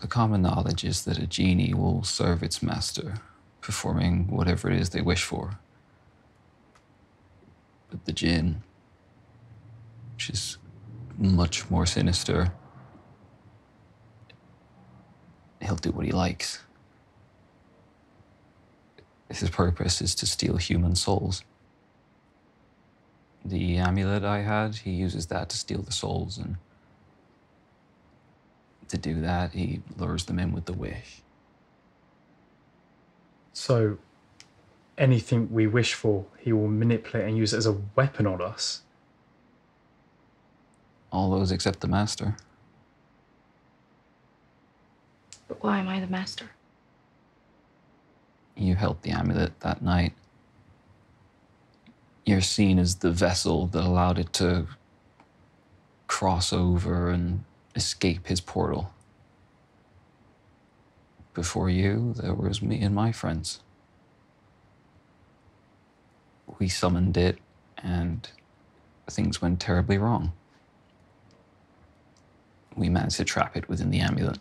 The common knowledge is that a genie will serve its master, performing whatever it is they wish for. But the jinn, which is much more sinister, he'll do what he likes. His purpose is to steal human souls. The amulet I had, he uses that to steal the souls, and to do that, he lures them in with the wish. So, anything we wish for, he will manipulate and use it as a weapon on us. All those except the master. But why am I the master? You held the amulet that night. You're seen as the vessel that allowed it to cross over and escape his portal. Before you, there was me and my friends. We summoned it, and things went terribly wrong. We managed to trap it within the amulet.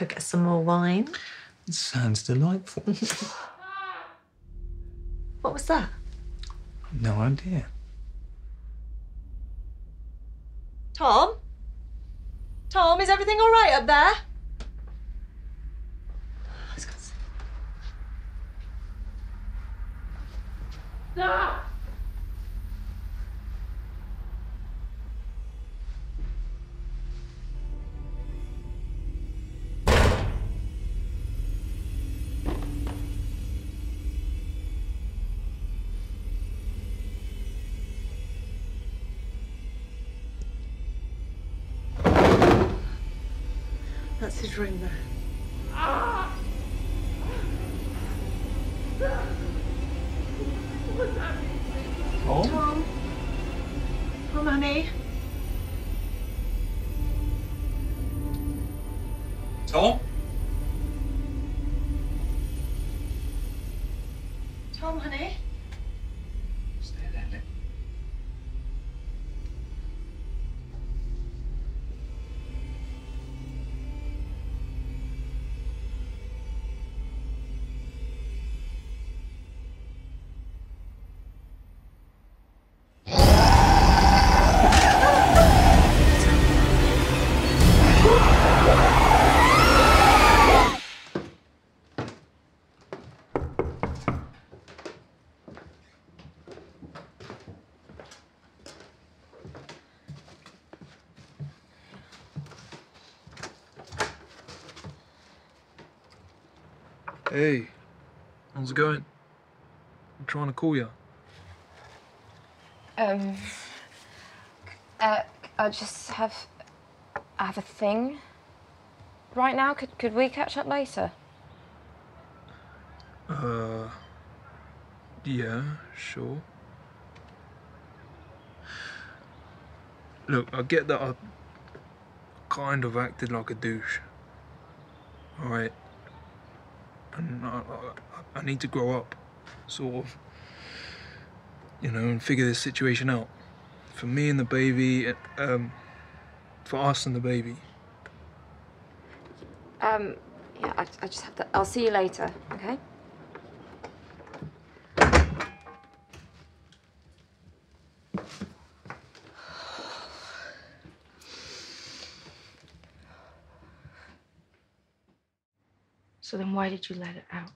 I could get some more wine. Sounds delightful. [LAUGHS] What was that? no idea. Tom? Tom, is everything all right up there? That's his Hey, how's it going? I'm trying to call you. Um, uh, I just have, I have a thing right now. Could could we catch up later? Uh, yeah, sure. Look, I get that I kind of acted like a douche. Alright. I, I, I need to grow up, sort of. You know, and figure this situation out. For me and the baby, um, for us and the baby. Um, yeah, I, I just have to. I'll see you later. Okay. So then why did you let it out?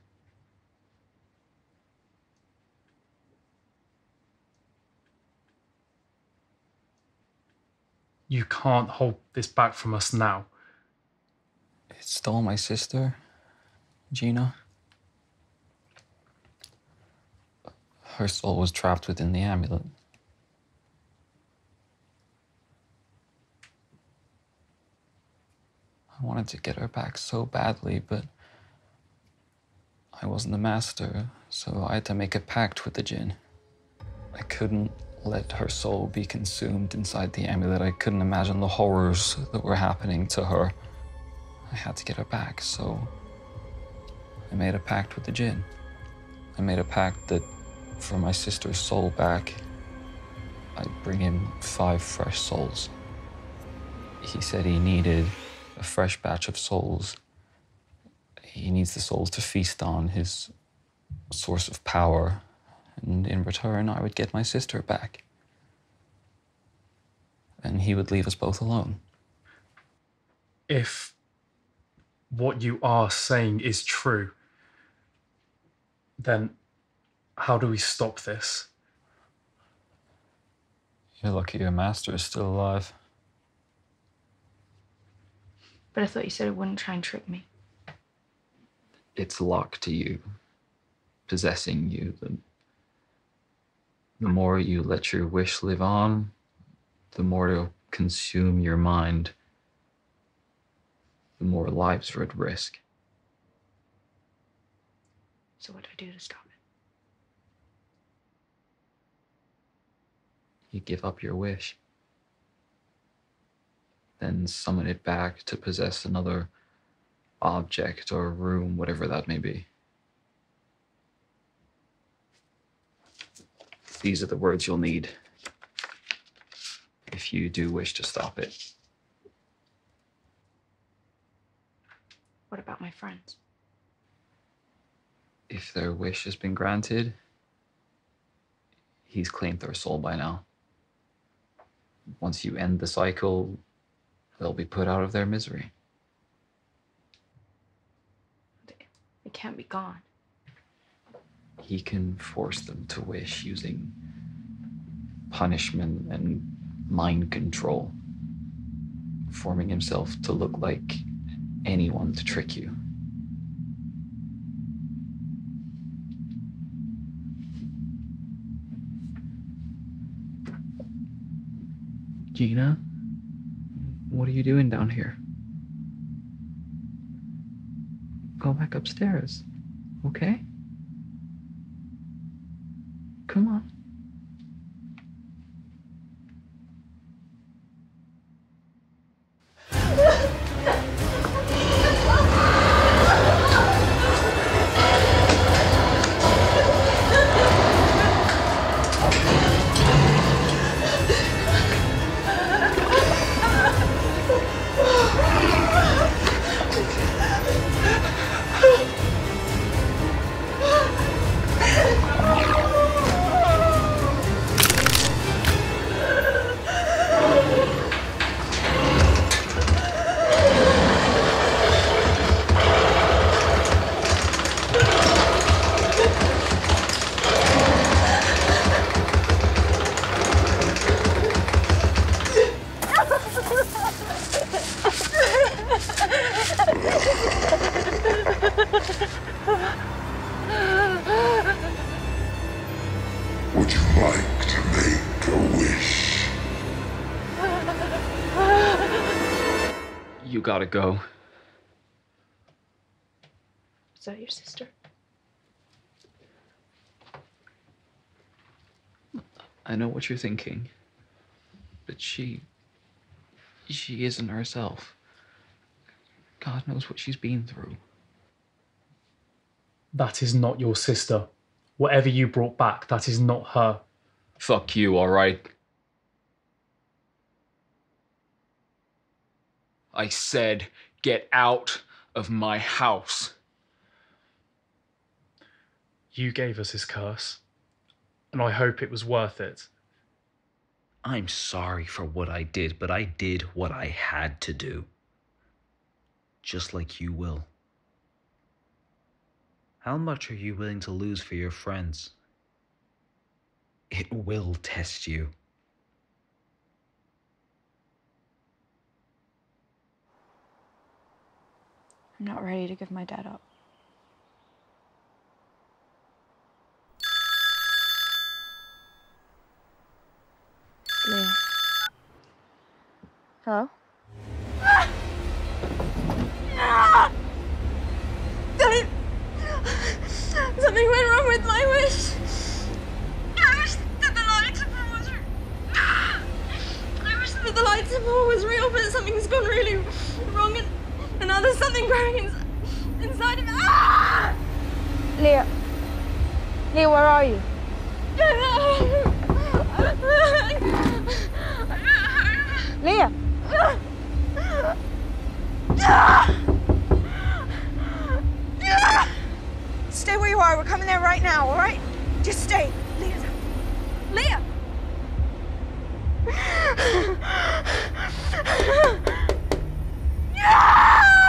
You can't hold this back from us now. It stole my sister, Gina. Her soul was trapped within the amulet. I wanted to get her back so badly, but I wasn't the master, so I had to make a pact with the Jinn. I couldn't let her soul be consumed inside the amulet. I couldn't imagine the horrors that were happening to her. I had to get her back, so I made a pact with the Jinn. I made a pact that for my sister's soul back, I'd bring him five fresh souls. He said he needed a fresh batch of souls. He needs the souls to feast on his source of power, and in return, I would get my sister back. And he would leave us both alone. If what you are saying is true, then how do we stop this? You're lucky your master is still alive. But I thought you said it wouldn't try and trick me. It's luck to you, possessing you. The, the more you let your wish live on, the more it'll consume your mind, the more lives are at risk. So what do I do to stop it? You give up your wish. Then summon it back to possess another object or room, whatever that may be. These are the words you'll need if you do wish to stop it. What about my friends? If their wish has been granted, he's claimed their soul by now. Once you end the cycle, they'll be put out of their misery. It can't be gone. He can force them to wish using punishment and mind control, forming himself to look like anyone to trick you. Gina, what are you doing down here? Go back upstairs, okay? Come on. Gotta go. Is that your sister? I know what you're thinking, but she. she isn't herself. God knows what she's been through. That is not your sister. Whatever you brought back, that is not her. Fuck you, alright? I said, get out of my house. You gave us his curse, and I hope it was worth it. I'm sorry for what I did, but I did what I had to do. Just like you will. How much are you willing to lose for your friends? It will test you. I'm not ready to give my dad up. Leah. Hello? Something, something went wrong with my wish. I wish that the lightsaber was real. Ah! I wish that the lightsaber was real, but something's gone really wrong and, now there's something growing ins- inside of me. Ah! Leah. Leah, where are you? Leah. Stay where you are. We're coming there right now, all right? Just stay. Leah. Leah! Help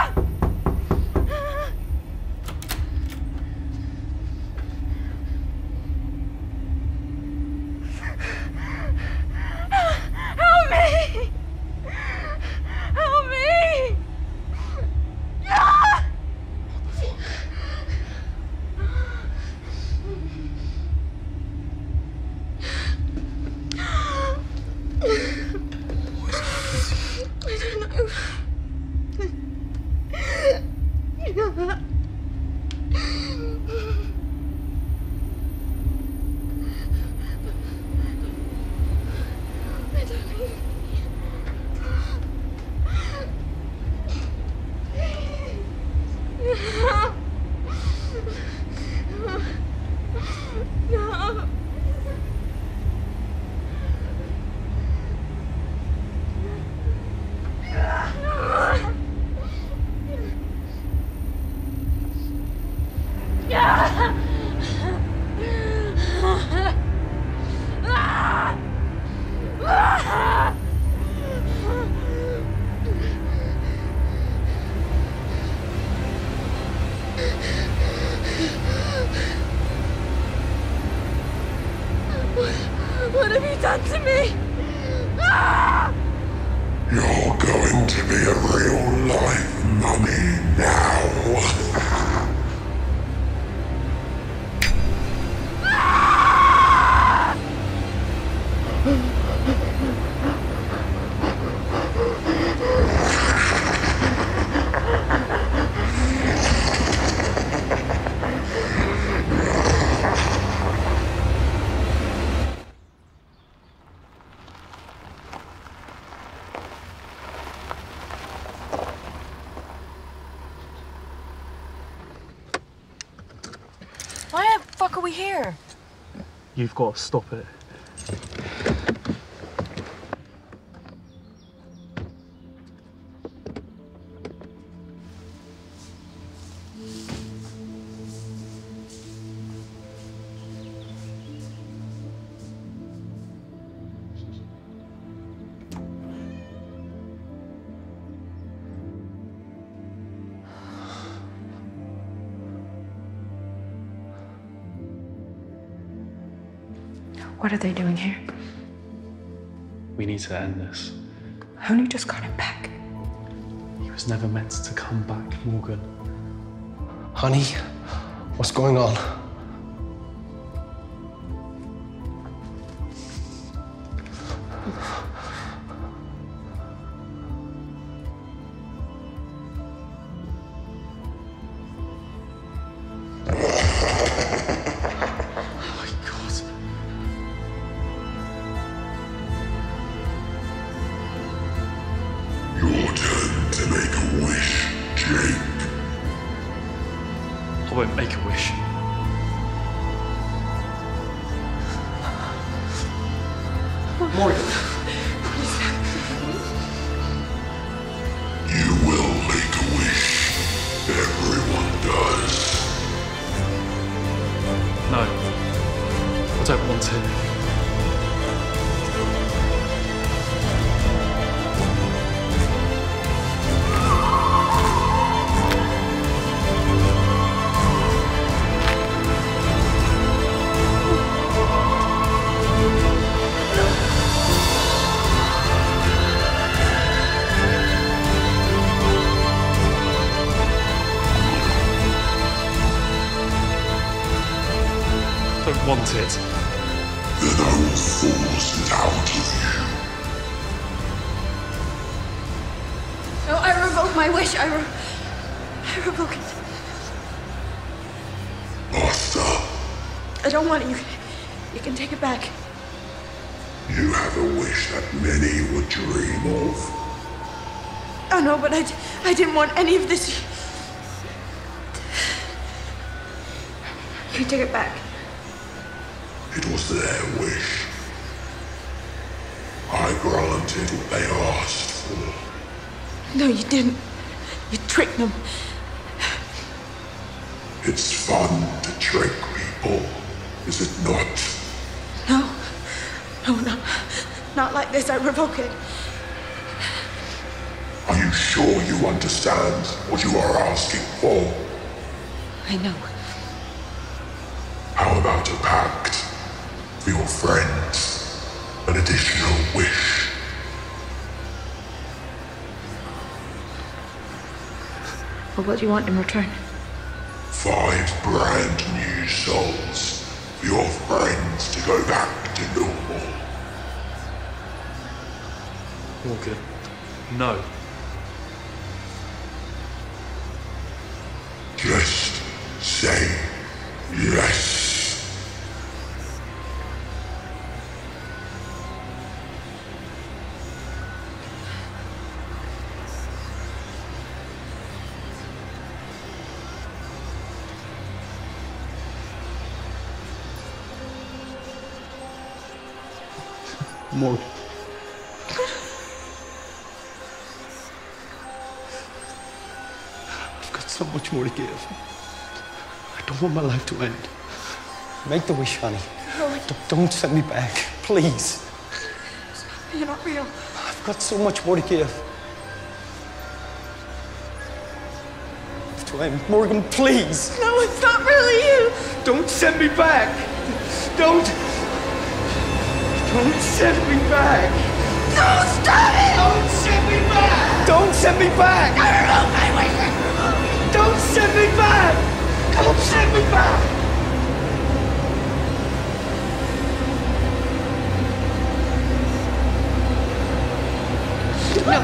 got to stop it. To end this. I only just got him back. He was never meant to come back, Morgan. Honey, what's going on? I don't want it. You can, you can take it back. you have a wish that many would dream of. Oh no, but I, I didn't want any of this. You can take it back. It was their wish. I granted what they asked for. No, you didn't. You tricked them. It's fun to trick people, is it not? No, no, no, not like this. I revoke it. Are you sure you understand what you are asking for? I know. How about a pact for your friends? An additional wish? Well, what do you want in return? Five brand new souls your friends to go back to normal. Morgan, no. Just say Morgan. I've got so much more to give. I don't want my life to end. Make the wish, honey. No, D- don't send me back, please. you're not real. I've got so much more to give. To end. Morgan, please. No, it's not really you. Don't send me back. Don't. Don't send me back. No, stop it! Don't send me back. Don't send me back. I revoke my wish. Don't send me back. Don't send me back. No.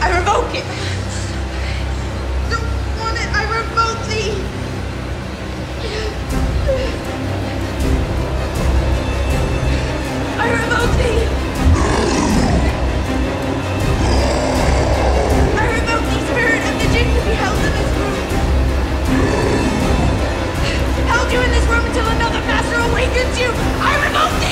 I revoke it. Don't want it. I revoke thee. Room until another master awakens you. I revoke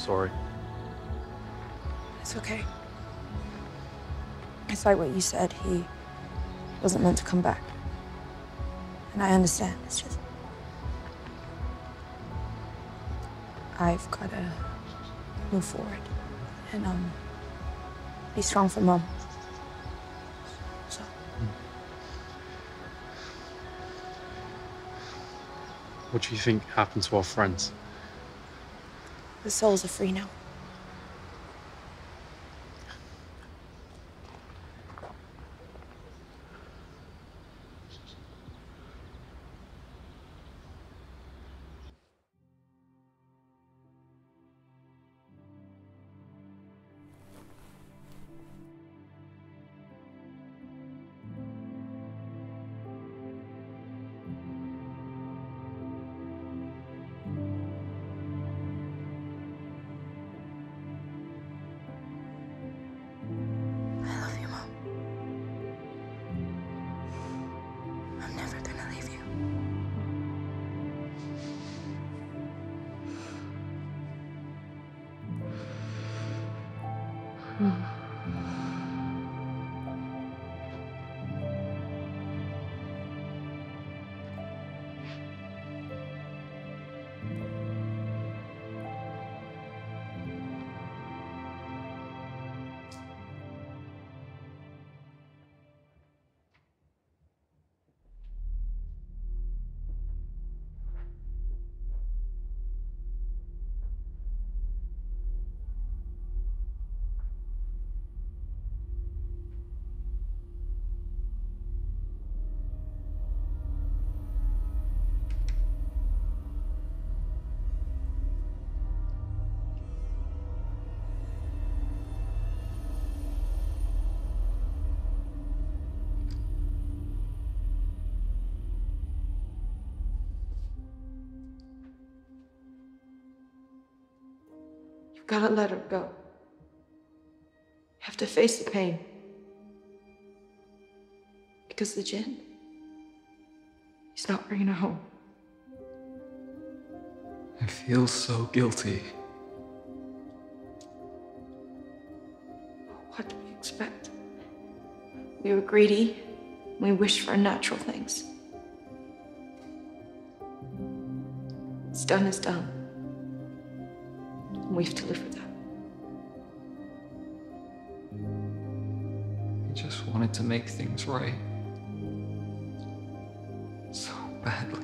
sorry. It's okay. It's like what you said. He wasn't meant to come back. And I understand. It's just. I've got to move forward and um, be strong for mom. So. What do you think happened to our friends? The souls are free now. You've got to let her go. You have to face the pain. Because the Jinn, he's not bringing her home. I feel so guilty. What do we expect? We were greedy. We wished for unnatural things. It's done is done. And we have to live with that. I just wanted to make things right. So badly.